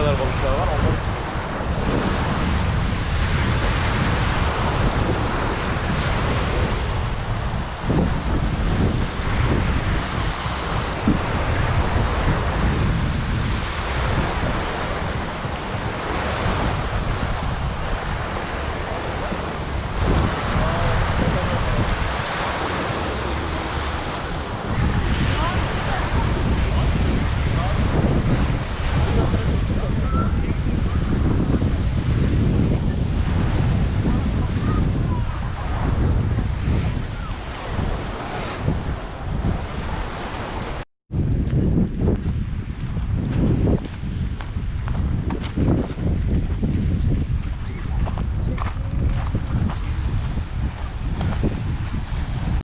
kadar balıklar var. Onları